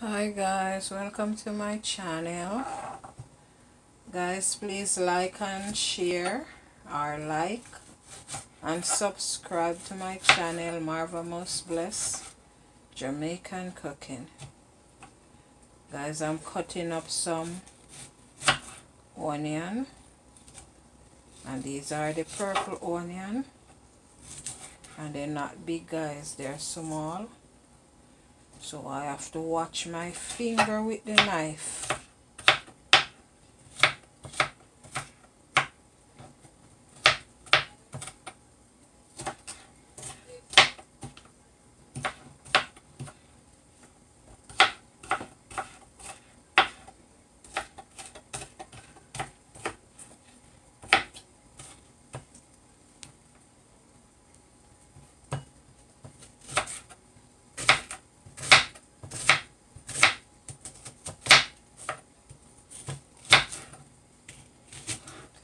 hi guys welcome to my channel. Guys please like and share or like and subscribe to my channel Marva Most Bless Jamaican cooking. Guys I'm cutting up some onion and these are the purple onion and they're not big guys they're small so I have to watch my finger with the knife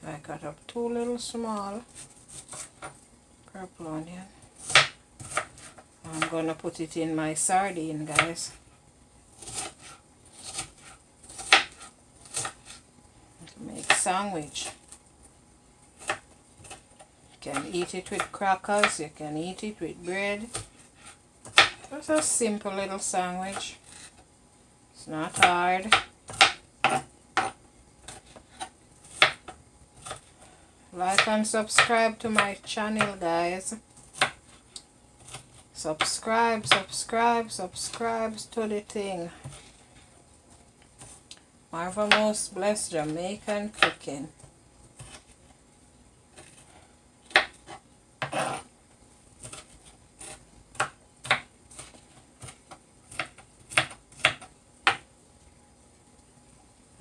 I cut up two little small purple onion. I'm gonna put it in my sardine guys. Make sandwich. You can eat it with crackers, you can eat it with bread. Just a simple little sandwich. It's not hard. Like and subscribe to my channel guys. Subscribe subscribe subscribe to the thing. Marva Most Blessed Jamaican Cooking.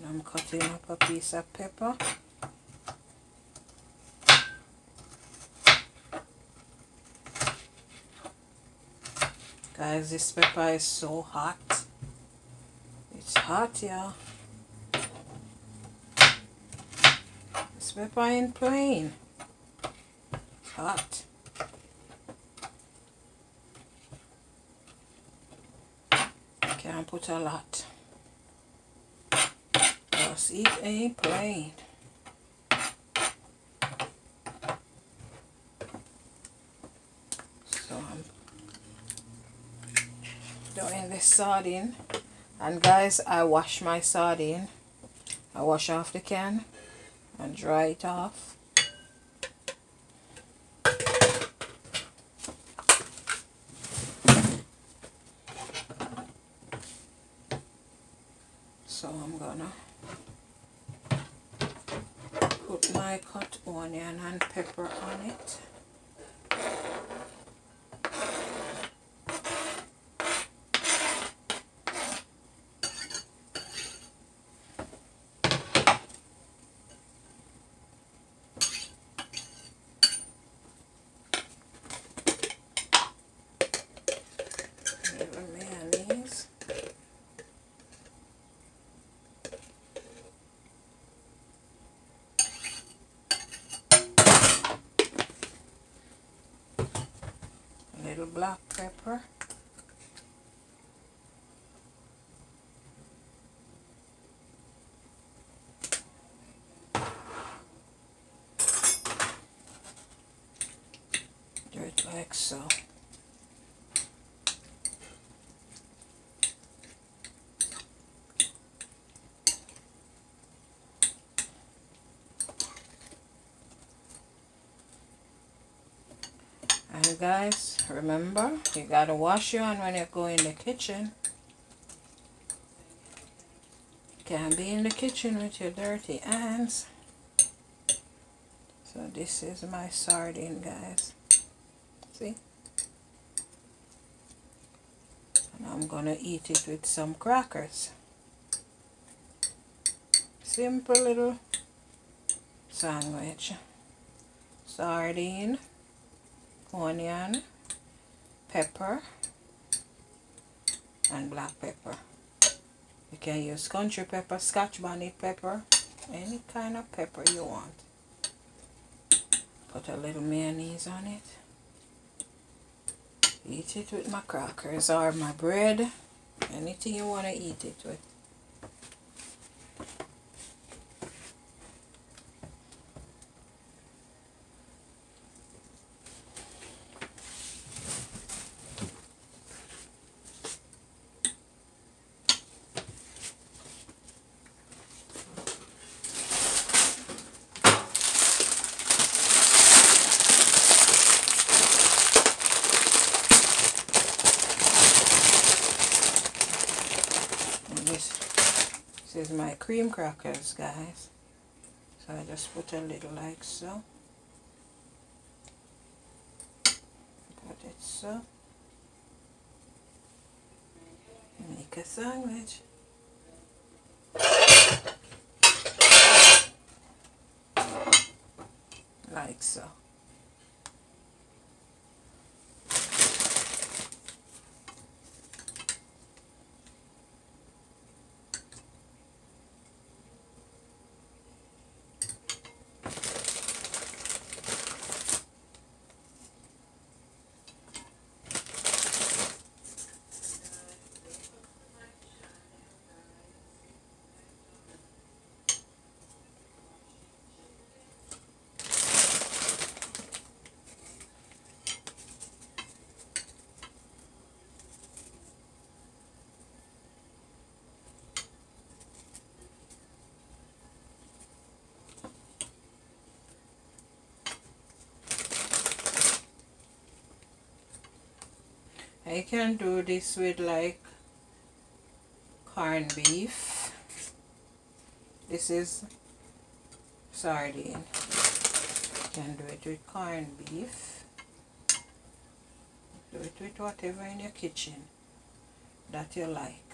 I'm cutting up a piece of pepper Guys, this pepper is so hot. It's hot, yeah. This pepper ain't plain. It's hot. Can't put a lot. Cause it ain't plain. So I'm sardine. And guys I wash my sardine. I wash off the can and dry it off. So I'm gonna put my cut onion and pepper on it little mayonnaise. A little black pepper. Do it like so. And guys, remember, you gotta wash your hand when you go in the kitchen. Can't be in the kitchen with your dirty hands. So this is my sardine, guys. See? And I'm gonna eat it with some crackers. Simple little sandwich. Sardine onion, pepper, and black pepper. You can use country pepper, scotch bonnet pepper, any kind of pepper you want. Put a little mayonnaise on it. Eat it with my crackers or my bread. anything you want to eat it with is my cream crackers guys. So I just put a little like so. Put it so. Make a sandwich. Like so I can do this with like corned beef. This is sardine. You can do it with corned beef. Do it with whatever in your kitchen that you like.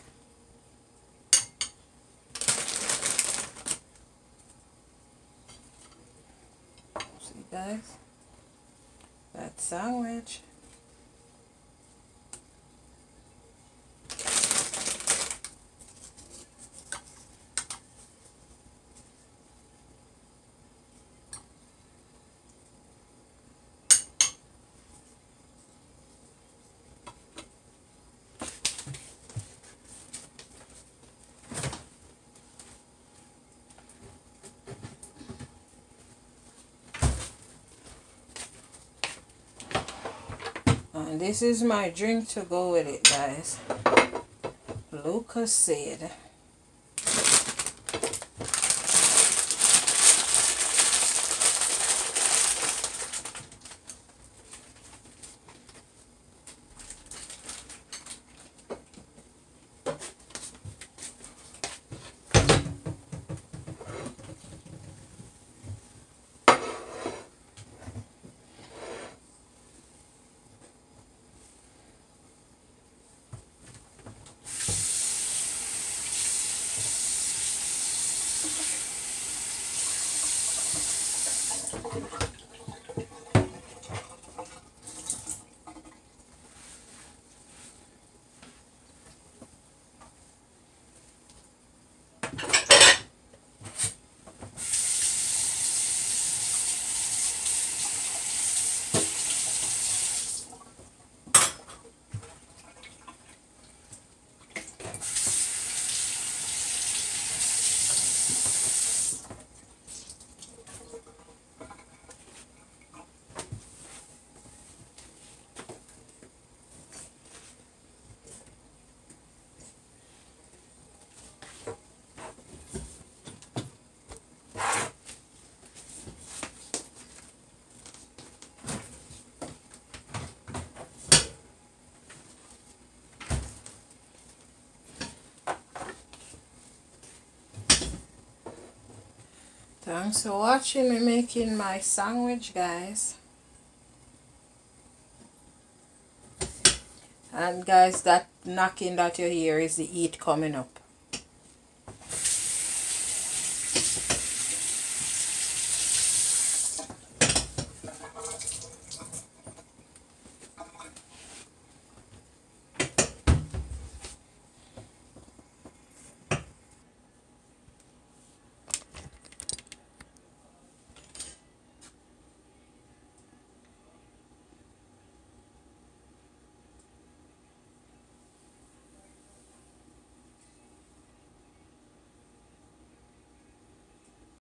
See guys? That sandwich and this is my drink to go with it guys. Lucozade Thanks for watching me making my sandwich guys. And guys that knocking that you hear is the heat coming up.